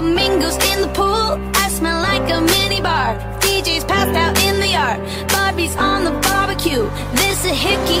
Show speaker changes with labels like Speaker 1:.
Speaker 1: flamingos in the pool. I smell like a mini bar. DJ's passed out in the yard. Barbie's on the barbecue. This a hickey